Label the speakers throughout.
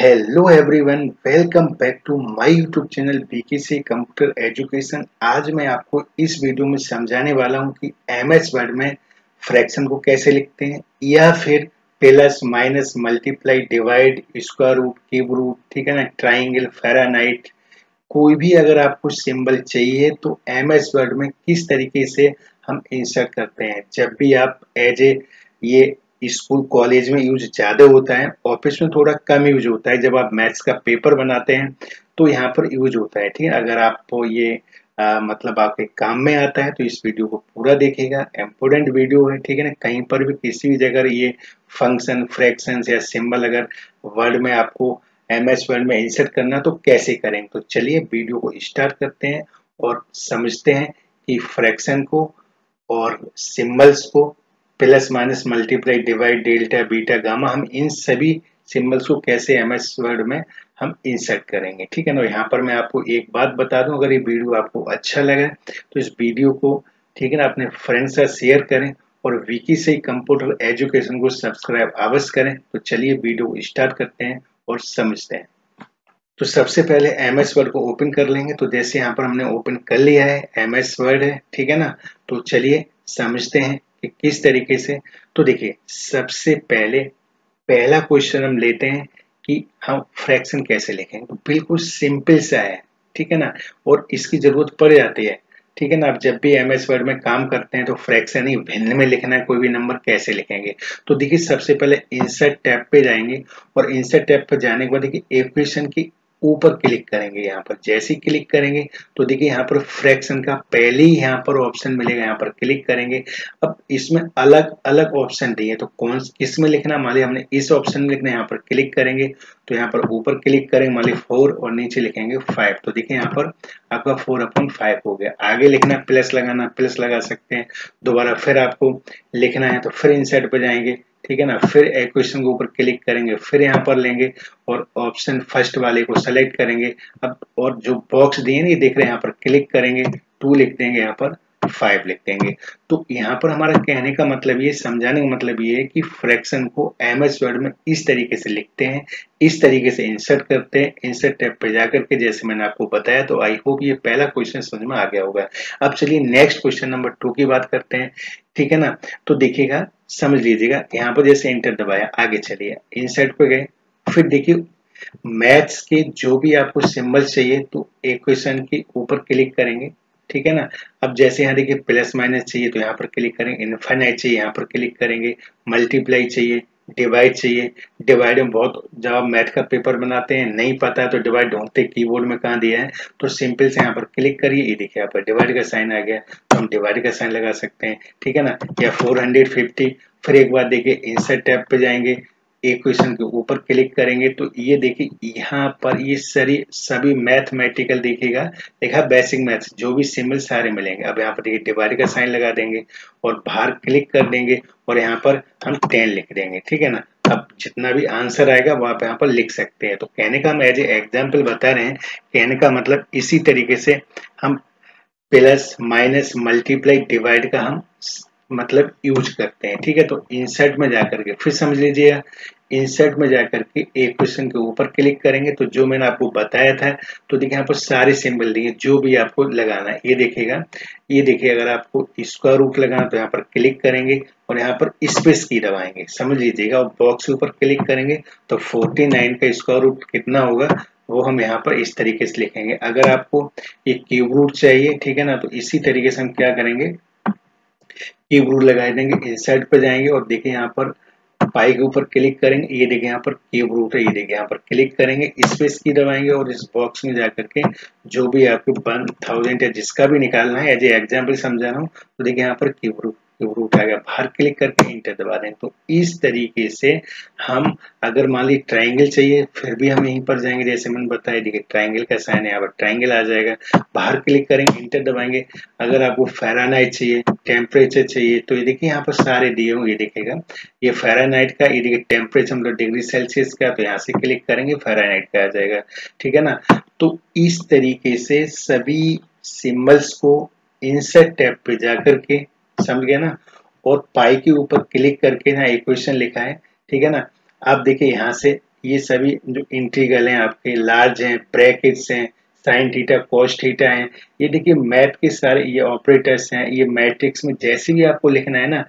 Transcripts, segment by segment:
Speaker 1: Hello everyone welcome back to my YouTube channel BKC computer education आज मैं आपको इस वीडियो में समझाने वाला हूँ कि एम एस वर्ड में फ्रैक्शन को कैसे लिखते हैं, या फिर plus minus multiply divide square root cube root ठीक है ना ट्राइंगल फेरानाइट कोई भी अगर आपको सिंबल चाहिए तो एम एस वर्ड में किस तरीके से हम इंसर्ट करते हैं। जब भी आप एज ए ये स्कूल कॉलेज में यूज़ ज़्यादा होता है ऑफ़िस में थोड़ा कम यूज़ होता है। जब आप मैथ्स का पेपर बनाते हैं तो यहाँ पर यूज़ होता है ठीक है? अगर आपको ये आ, मतलब आपके काम में आता है तो इस वीडियो को पूरा देखेगा इम्पोर्टेंट वीडियो है ठीक है ना? कहीं पर भी किसी भी जगह ये फ़ंक्शन फ्रैक्शन या सिंबल अगर वर्ड में आपको एम एस वर्ड में इंसर्ट करना तो कैसे करेंगे तो चलिए वीडियो को स्टार्ट करते हैं और समझते हैं कि फ्रैक्शन को और सिंबल्स को plus minus multiply divide delta beta gamma, हम इन सभी सिंबल्स को कैसे एम एस वर्ड में हम इंसर्ट करेंगे? ठीक है ना? यहाँ पर मैं आपको एक बात बता दूँ, अगर ये वीडियो आपको अच्छा लगे तो इस वीडियो को, ठीक है ना, अपने फ्रेंड्स से शेयर करें और विकी से कंप्यूटर एजुकेशन को सब्सक्राइब अवश्य करें। तो चलिए वीडियो स्टार्ट करते हैं और समझते हैं। तो सबसे पहले एम एस वर्ड को ओपन कर लेंगे। तो जैसे यहाँ पर हमने ओपन कर लिया है एम एस वर्ड है, ठीक है ना? तो चलिए समझते हैं। कि किस तरीके से? तो देखिए, सबसे पहले, पहला क्वेश्चन हम लेते हैं कि हम फ्रैक्शन कैसे लिखेंगे तो बिल्कुल सिंपल सा है, ठीक है ना? और इसकी ज़रूरत पड़ जाती है, ठीक है ना? आप जब भी एम एस वर्ड में काम करते हैं तो फ्रैक्शन ही भिन्न में लिखना है, कोई भी नंबर कैसे लिखेंगे? तो देखिए, सबसे पहले इंसर्ट टैब पे जाएँगे और इंसर्ट टैब पर जाने के बाद देखिए इक्वेशन की ऊपर क्लिक करेंगे, यहाँ पर जैसे ही क्लिक करेंगे तो देखिए यहाँ पर फ्रैक्शन का पहले ही यहाँ पर ऑप्शन मिलेगा, यहाँ पर क्लिक करेंगे। अब इसमें अलग अलग ऑप्शन दिए तो कौन किसमें लिखना, मान लिया हमने इस ऑप्शन में लिखना, यहाँ पर क्लिक करेंगे तो यहाँ पर ऊपर क्लिक करेंगे, मान ली फोर और नीचे लिखेंगे फाइव तो देखिए यहाँ पर आपका फोर अपॉन फाइव हो गया। आगे लिखना, प्लस लगाना, प्लस लगा सकते हैं। दोबारा फिर आपको लिखना है तो फिर इंसर्ट पर जाएँगे। ठीक है ना? फिर इक्वेशन के ऊपर क्लिक करेंगे, फिर यहाँ पर लेंगे और ऑप्शन फ़र्स्ट वाले को सेलेक्ट करेंगे। अब और जो बॉक्स दिए नहीं देख रहे हैं यहाँ पर क्लिक करेंगे टू लिख देंगे यहाँ पर। फाइव लिख देंगे। तो यहाँ पर हमारा कहने का मतलब ये, समझाने का मतलब ये है कि फ्रैक्शन को एम एस वर्ड में इस तरीके से लिखते हैं, इस तरीके से इंसर्ट करते हैं इंसर्ट टैब पे जाकर के जैसे मैंने आपको बताया तो आई होप ये पहला क्वेश्चन समझ में आ गया होगा। अब चलिए नेक्स्ट क्वेश्चन नंबर टू की बात करते हैं। ठीक है ना? तो देखिएगा, समझ लीजिएगा, यहाँ पर जैसे इंटर दबाया, आगे चलिए। इंसर्ट पे गए, फिर देखिए मैथ्स के जो भी आपको सिंबल चाहिए तो इक्वेशन के ऊपर क्लिक करेंगे। ठीक है ना? अब जैसे यहाँ देखिए प्लस माइनस चाहिए तो यहाँ पर क्लिक करेंगे इन्फाइनाइट चाहिए, यहाँ पर क्लिक करेंगे मल्टीप्लाई चाहिए डिवाइड चाहिए। डिवाइड में बहुत, जब आप मैथ का पेपर बनाते हैं, नहीं पता है तो डिवाइड ढूंढते कीबोर्ड में कहाँ दिया है तो सिंपल से यहाँ पर क्लिक करिए। ये देखिए यहाँ पर डिवाइड का साइन आ गया तो हम डिवाइड का साइन लगा सकते हैं, ठीक है ना? या 450 फिर एक बार देखिए इंसर्ट टैब पे जाएँगे इक्वेशन के ऊपर क्लिक करेंगे तो ये देखिए, यहाँ पर ये सारी, सभी मैथमेटिकल देखिएगा। देखा बेसिक मैथ्स जो भी सिंबल सारे मिलेंगे। अब यहाँ पर देखिए डिवाइड का साइन लगा देंगे और बाहर क्लिक कर देंगे और यहाँ पर हम टेन लिख देंगे, ठीक है ना? अब जितना भी आंसर आएगा वो आप यहाँ पर लिख सकते हैं। तो कहने का हम एज ए एग्ज़ाम्पल बता रहे हैं। कहने का मतलब इसी तरीके से हम प्लस माइनस मल्टीप्लाई डिवाइड का हम मतलब यूज़ करते हैं, ठीक है? तो इंसर्ट में जाकर के, फिर समझ लीजिएगा इंसर्ट में जाकर के एक क्वेश्चन के ऊपर क्लिक करेंगे तो जो मैंने आपको बताया था तो देखिए यहाँ पर सारे सिंबल दिए जो भी आपको लगाना है, ये देखिएगा, ये देखिए अगर आपको स्क्वायर रूट लगाना तो यहाँ पर क्लिक करेंगे और यहाँ पर स्पेस की दबाएँगे, समझ लीजिएगा, और बॉक्स के ऊपर क्लिक करेंगे तो 49 का स्क्वायर रूट कितना होगा, वो हम यहाँ पर इस तरीके से लिखेंगे। अगर आपको ये क्यूब रूट चाहिए, ठीक है ना तो इसी तरीके से हम क्या करेंगे क्यूब रूट लगाए देंगे इंसर्ट पर जाएँगे और देखें यहाँ पर पाई के ऊपर क्लिक करेंगे। ये देखें यहाँ पर की रूट है, ये देखिए यहाँ पर क्लिक करेंगे। स्पेस की दबाएँगे और इस बॉक्स में जाकर के जो भी आपको वन थाउज़ेंड या जिसका भी निकालना है एज ए एग्ज़ाम्पल समझा रहा हूँ तो देखिए यहाँ पर की रूट रूट आ गया बाहर क्लिक करके इंटर दबा दें। तो इस तरीके से हम अगर मान ली ट्राइंगल चाहिए, फिर भी हम यहीं पर जाएँगे। जैसे मैंने बताया, देखिए ट्राइंगल का साइन है, यहाँ पर ट्राइंगल आ जाएगा। बाहर क्लिक करेंगे इंटर दबाएँगे। अगर आपको फेरानाइट चाहिए टेम्परेचर चाहिए तो ये देखिए, यहाँ पर सारे दिए होंगे, देखिएगा। ये फेरानाइट का, ये देखिए टेम्परेचर मतलब डिग्री सेल्सियस का तो यहाँ से क्लिक करेंगे फेरानाइट का आ जाएगा। ठीक है ना? तो इस तरीके से सभी सिम्बल्स को इंसर्ट टैब पे जाकर के समझ गया ना? और पाई के ऊपर क्लिक करके ना इक्वेशन लिखा है, ठीक है ना? आप देखिए यहाँ से ये सभी जो इंटीग्रल हैं आपके लार्ज हैं ब्रैकेट्स हैं साइन थीटा कॉस थीटा है, ये देखिए मैथ के सारे ये ऑपरेटर्स हैं, ये मैट्रिक्स में जैसे भी आपको लिखना है ना,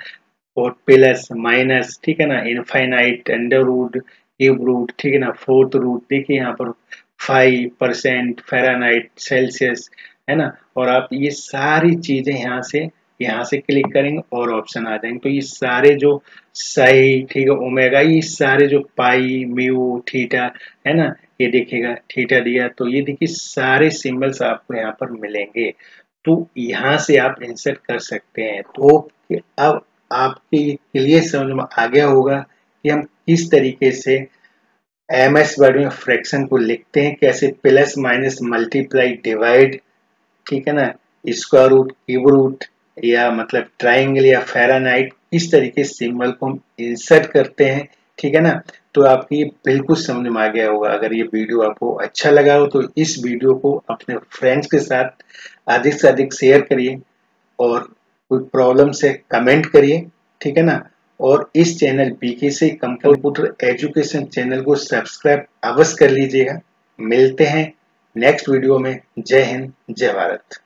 Speaker 1: और प्लस माइनस ठीक है ना? Infinite under root cube root ठीक है ना? फोर्थ रूट देखिए यहाँ पर फाइव परसेंट फेरानाइट सेल्सियस है ना? और आप ये सारी चीज़ें यहाँ से यहाँ से क्लिक करेंगे और ऑप्शन आ जाएँगे। तो ये सारे जो सही ठीक है ओमेगा ये सारे जो पाई म्यू थीटा है ना, ये देखिएगा थीटा दिया। तो ये देखिए, सारे सिंबल्स आपको यहाँ पर मिलेंगे। तो यहाँ से आप इंसर्ट कर सकते हैं। तो अब आपके क्लियर समझ में आ गया होगा कि हम किस तरीके से एम एस वर्ड में फ्रैक्शन को लिखते हैं, कैसे प्लस माइनस मल्टीप्लाई डिवाइड ठीक है ना स्क्वायर रूट क्यूब रूट या मतलब ट्राइंगल या फेरानाइट इस तरीके सिंबल को हम इंसर्ट करते हैं, ठीक है ना? तो आपकी ये बिल्कुल समझ में आ गया होगा। अगर ये वीडियो आपको अच्छा लगा हो तो इस वीडियो को अपने फ्रेंड्स के साथ अधिक से अधिक शेयर करिए और कोई प्रॉब्लम से कमेंट करिए, ठीक है ना? और इस चैनल बीके से कंप्यूटर एजुकेशन चैनल को सब्सक्राइब अवश्य कर लीजिएगा। मिलते हैं नेक्स्ट वीडियो में। जय हिंद, जय भारत।